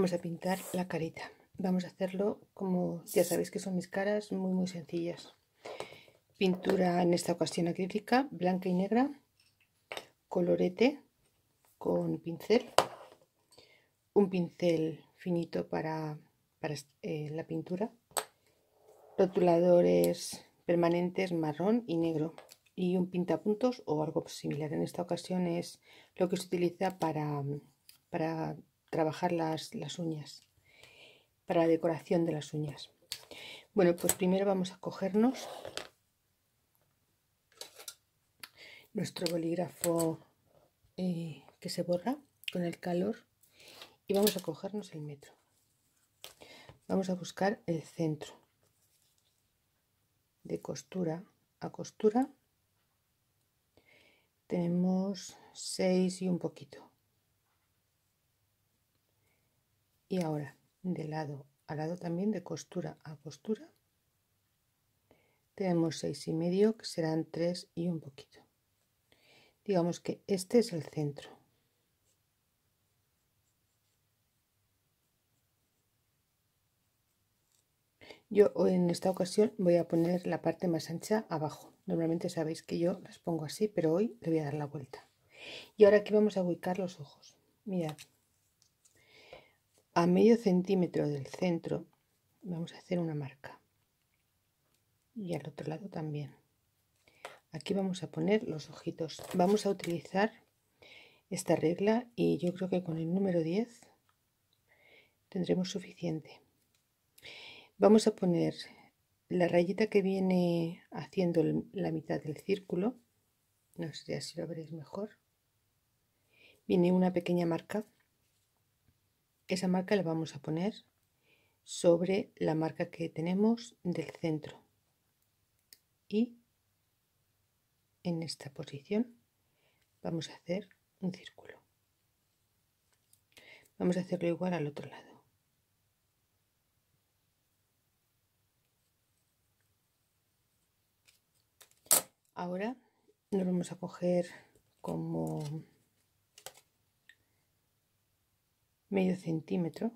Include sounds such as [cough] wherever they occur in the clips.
Vamos a pintar la carita. Vamos a hacerlo como ya sabéis que son mis caras, muy muy sencillas. Pintura en esta ocasión acrílica, blanca y negra, colorete con pincel, un pincel finito para, para eh, la pintura, rotuladores permanentes marrón y negro y un pintapuntos o algo similar. En esta ocasión es lo que se utiliza para, para trabajar las, las uñas, para la decoración de las uñas. Bueno, pues primero vamos a cogernos nuestro bolígrafo eh, que se borra con el calor y vamos a cogernos el metro. Vamos a buscar el centro de costura a costura. Tenemos 6 y un poquito. Y ahora de lado a lado también de costura a costura tenemos seis y medio que serán tres y un poquito. Digamos que este es el centro. Yo en esta ocasión voy a poner la parte más ancha abajo. Normalmente sabéis que yo las pongo así pero hoy le voy a dar la vuelta. Y ahora aquí vamos a ubicar los ojos. Mirad a medio centímetro del centro vamos a hacer una marca. Y al otro lado también. Aquí vamos a poner los ojitos. Vamos a utilizar esta regla y yo creo que con el número 10 tendremos suficiente. Vamos a poner la rayita que viene haciendo la mitad del círculo. No sé si lo veréis mejor. Viene una pequeña marca esa marca la vamos a poner sobre la marca que tenemos del centro. Y en esta posición vamos a hacer un círculo. Vamos a hacerlo igual al otro lado. Ahora nos vamos a coger como medio centímetro.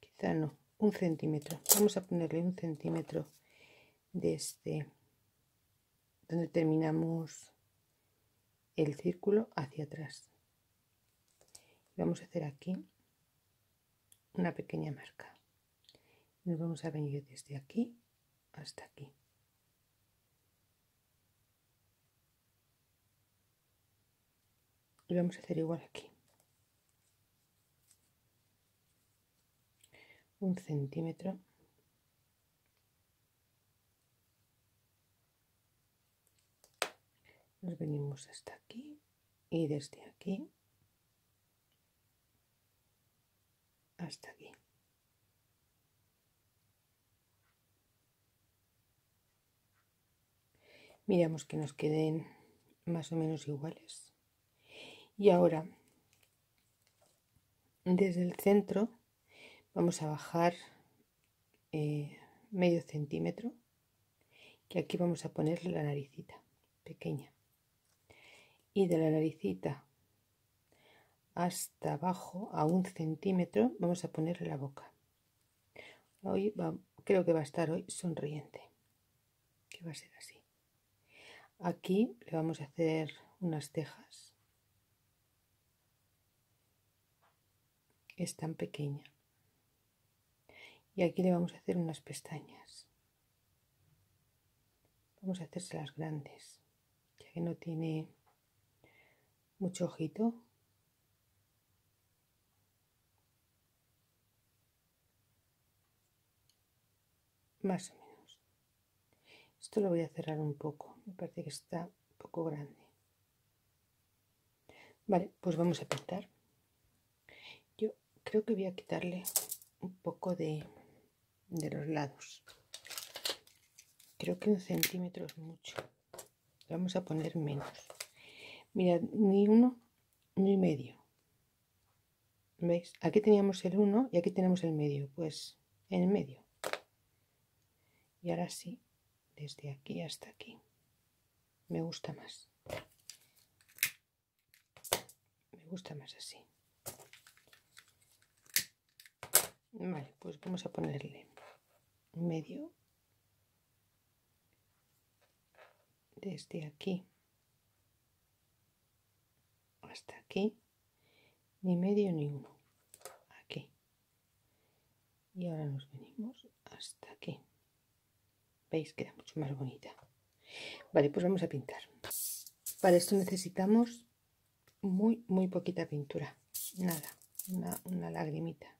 Quizá no un centímetro. Vamos a ponerle un centímetro de este donde terminamos el círculo hacia atrás. Vamos a hacer aquí una pequeña marca. Nos vamos a venir desde aquí hasta aquí. Y vamos a hacer igual aquí un centímetro. Nos venimos hasta aquí y desde aquí hasta aquí. Miramos que nos queden más o menos iguales. Y ahora desde el centro vamos a bajar eh, medio centímetro que aquí vamos a ponerle la naricita pequeña. Y de la naricita hasta abajo a un centímetro vamos a ponerle la boca. Hoy creo que va a estar hoy sonriente que va a ser así. Aquí le vamos a hacer unas cejas. Es tan pequeña y aquí le vamos a hacer unas pestañas. Vamos a las grandes ya que no tiene mucho ojito. Más o menos. Esto lo voy a cerrar un poco me parece que está un poco grande. Vale pues vamos a pintar. Yo creo que voy a quitarle un poco de de los lados. Creo que un centímetro es mucho. Vamos a poner menos. Mira ni uno ni medio. Veis aquí teníamos el 1 y aquí tenemos el medio. Pues en el medio. Y ahora sí desde aquí hasta aquí. Me gusta más. Me gusta más así. Vale, pues vamos a ponerle medio desde aquí hasta aquí, ni medio ni uno, aquí. Y ahora nos venimos hasta aquí. ¿Veis? Queda mucho más bonita. Vale, pues vamos a pintar. Para esto necesitamos muy, muy poquita pintura. Nada, una, una lagrimita.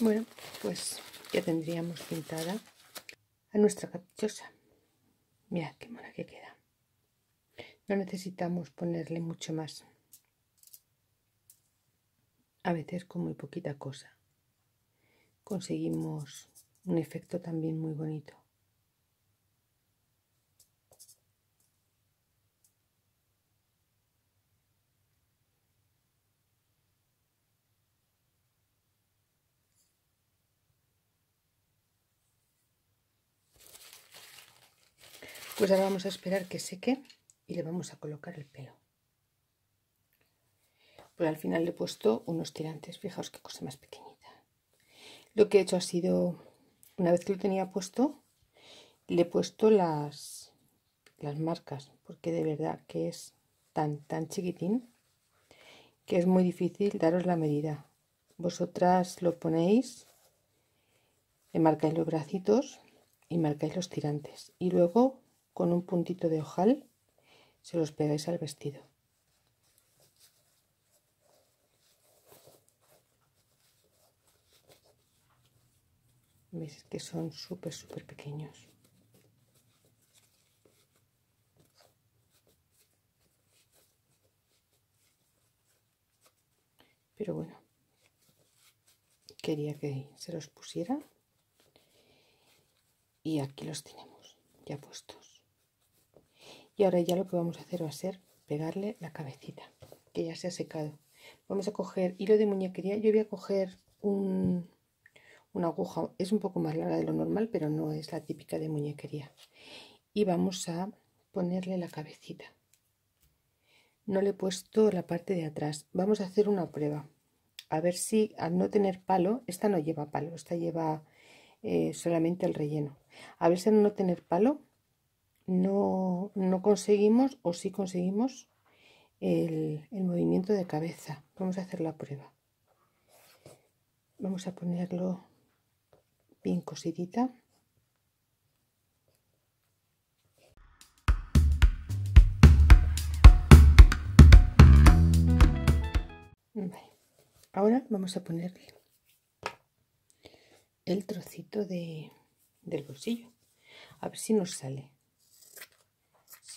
Bueno, pues ya tendríamos pintada a nuestra caprichosa. Mira qué mona que queda. No necesitamos ponerle mucho más. A veces con muy poquita cosa conseguimos un efecto también muy bonito. Pues ahora vamos a esperar que seque y le vamos a colocar el pelo. Pues al final le he puesto unos tirantes, fijaos qué cosa más pequeñita. Lo que he hecho ha sido, una vez que lo tenía puesto, le he puesto las, las marcas, porque de verdad que es tan, tan chiquitín que es muy difícil daros la medida. Vosotras lo ponéis, le marcáis los bracitos y marcáis los tirantes. Y luego con un puntito de ojal se los pegáis al vestido. Veis que son súper, súper pequeños. Pero bueno, quería que se los pusiera. Y aquí los tenemos ya puestos. Y ahora ya lo que vamos a hacer va a ser pegarle la cabecita, que ya se ha secado. Vamos a coger hilo de muñequería. Yo voy a coger un, una aguja, es un poco más larga de lo normal, pero no es la típica de muñequería. Y vamos a ponerle la cabecita. No le he puesto la parte de atrás. Vamos a hacer una prueba. A ver si al no tener palo, esta no lleva palo, esta lleva eh, solamente el relleno. A ver si al no tener palo no, no conseguimos o sí conseguimos el, el movimiento de cabeza. Vamos a hacer la prueba. Vamos a ponerlo bien cosidita. Ahora vamos a ponerle el trocito de, del bolsillo. A ver si nos sale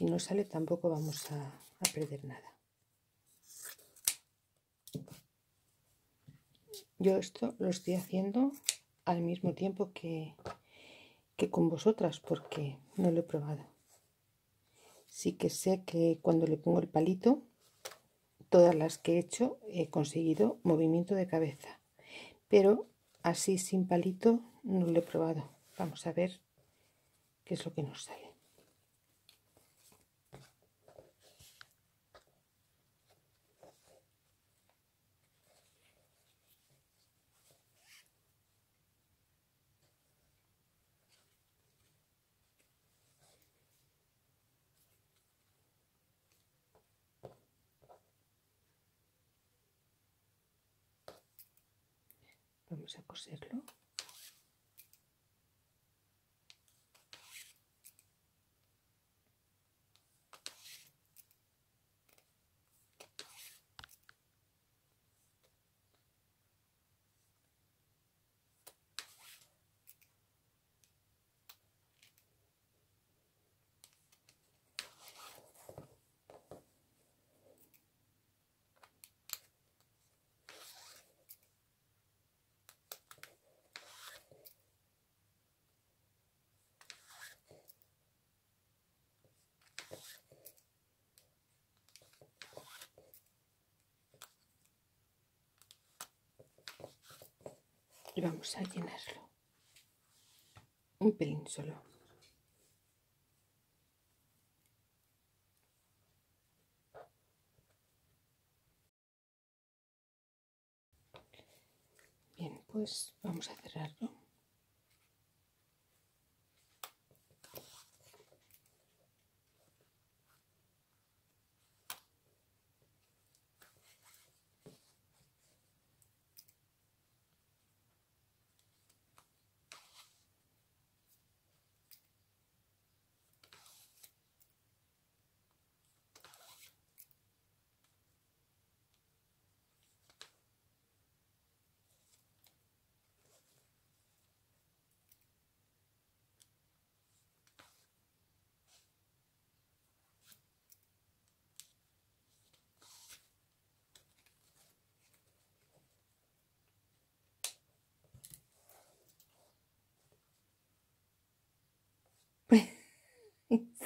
si no sale tampoco vamos a, perder nada. Yo esto lo estoy haciendo al mismo tiempo que, que con vosotras porque no lo he probado. Sí que sé que cuando le pongo el palito, todas las que he hecho he conseguido movimiento de cabeza. Pero así sin palito no lo he probado. Vamos a ver qué es lo que nos sale. A coserlo. Y vamos a llenarlo. Un pelín solo. Bien pues vamos a cerrarlo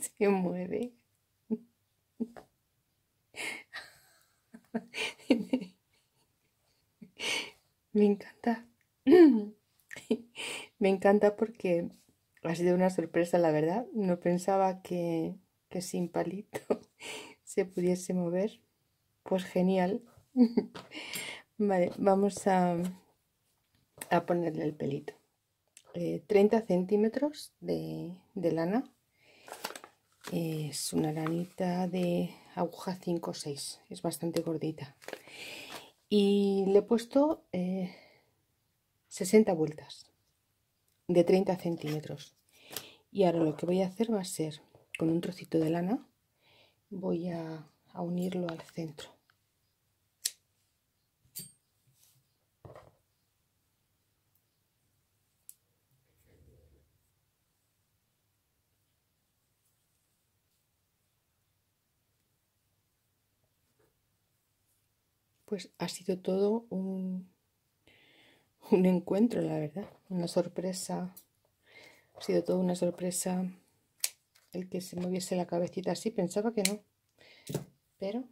[laughs] se mueve. [laughs] Me encanta. [clears throat] Me encanta porque ha sido una sorpresa, la verdad. No pensaba que, que sin palito [laughs] se pudiese mover. Pues genial. Vale, vamos a, a ponerle el pelito. 30 eh, centímetros de, de lana es una lanita de aguja 5 o 6 es bastante gordita. Y le he puesto 60 eh, vueltas de 30 centímetros. Y ahora lo que voy a hacer va a ser con un trocito de lana voy a unirlo al centro pues ha sido todo un, un encuentro, la verdad, una sorpresa. Ha sido todo una sorpresa el que se moviese la cabecita así, pensaba que no, pero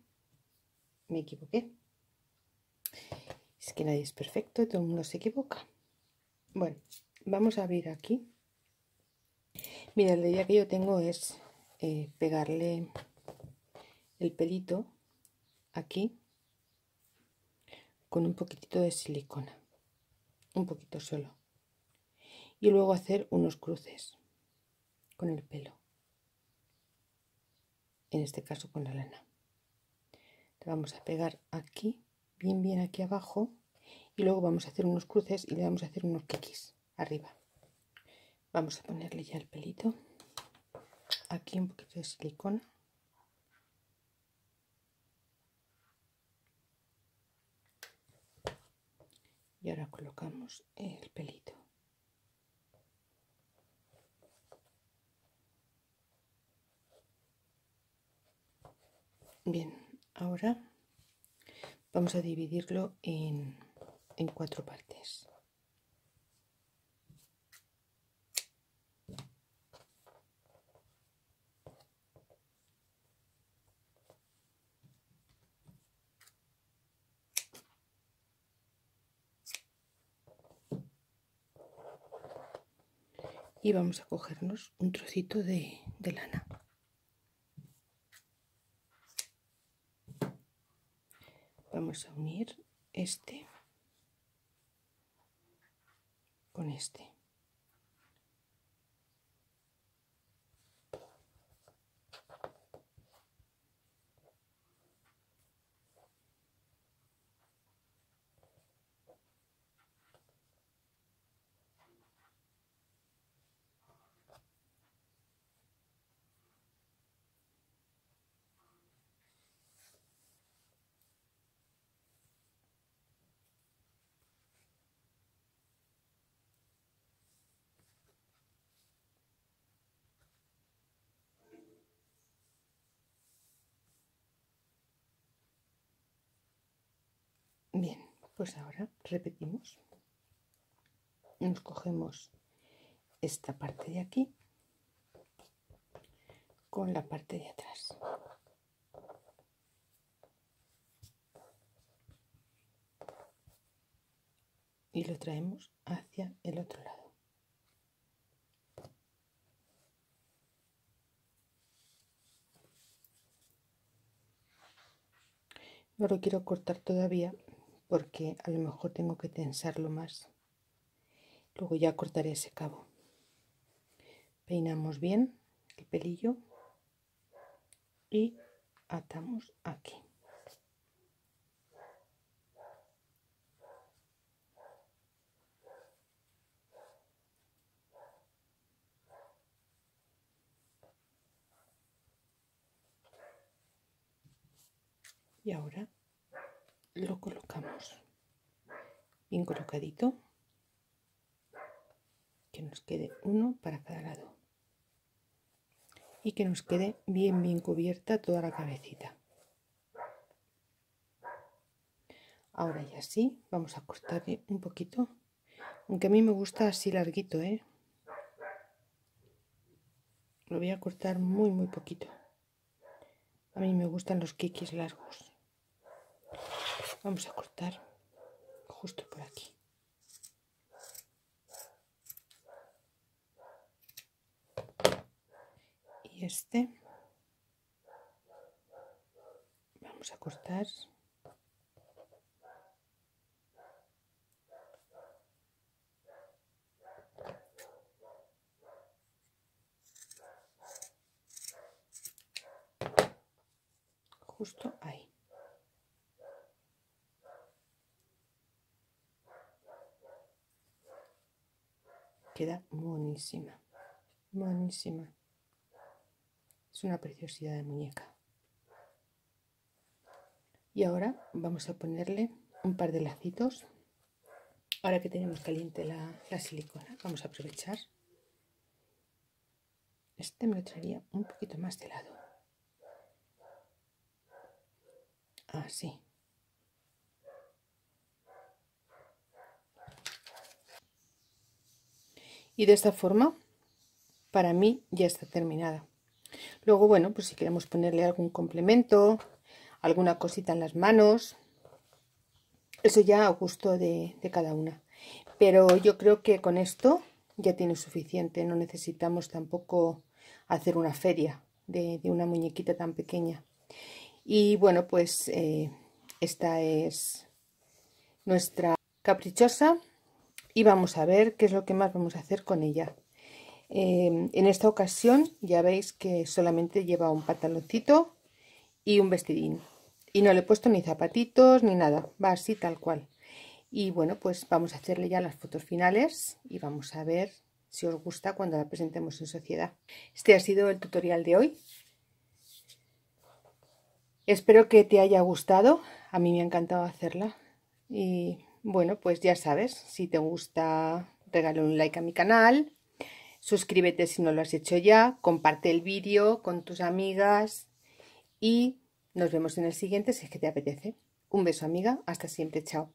me equivoqué. Es que nadie es perfecto y todo el mundo se equivoca. Bueno, vamos a abrir aquí. Mira, la idea que yo tengo es eh, pegarle el pelito aquí con un poquitito de silicona, un poquito solo. Y luego hacer unos cruces con el pelo, en este caso con la lana. Vamos a pegar aquí, bien bien aquí abajo, y luego vamos a hacer unos cruces y le vamos a hacer unos kikis arriba. Vamos a ponerle ya el pelito, aquí un poquito de silicona y ahora colocamos el pelito. Bien ahora vamos a dividirlo en, en cuatro partes y vamos a cogernos un trocito de, de lana. Vamos a unir este con este. Bien, pues ahora repetimos. Nos cogemos esta parte de aquí con la parte de atrás. Y lo traemos hacia el otro lado. No lo quiero cortar todavía porque a lo mejor tengo que tensarlo más. Luego ya cortaré ese cabo. Peinamos bien el pelillo y atamos aquí. Y ahora lo colocamos bien colocadito que nos quede uno para cada lado y que nos quede bien bien cubierta toda la cabecita. Ahora ya sí vamos a cortarle un poquito aunque a mí me gusta así larguito ¿eh? lo voy a cortar muy muy poquito. A mí me gustan los kikis largos vamos a cortar justo por aquí. Y este. Vamos a cortar justo ahí queda buenísima buenísima es una preciosidad de muñeca. Y ahora vamos a ponerle un par de lacitos. Ahora que tenemos caliente la, la silicona, vamos a aprovechar. Este me lo traería un poquito más de lado. Así. Y de esta forma, para mí ya está terminada. Luego, bueno, pues si queremos ponerle algún complemento, alguna cosita en las manos, eso ya a gusto de, cada una. Pero yo creo que con esto ya tiene suficiente, no necesitamos tampoco hacer una feria de, una muñequita tan pequeña. Y bueno, pues eh, esta es nuestra caprichosa y vamos a ver qué es lo que más vamos a hacer con ella. Em, en esta ocasión ya veis que solamente lleva un pantaloncito y un vestidín. Y no le he puesto ni zapatitos ni nada, va así tal cual. Y bueno, pues vamos a hacerle ya las fotos finales y vamos a ver si os gusta cuando la presentemos en sociedad. Este ha sido el tutorial de hoy. Espero que te haya gustado, a mí me ha encantado hacerla. Y bueno, pues ya sabes, si te gusta, regalo un like a mi canal, Suscríbete si no lo has hecho ya, comparte el vídeo con tus amigas y nos vemos en el siguiente si es que te apetece. Un beso amiga, hasta siempre, chao.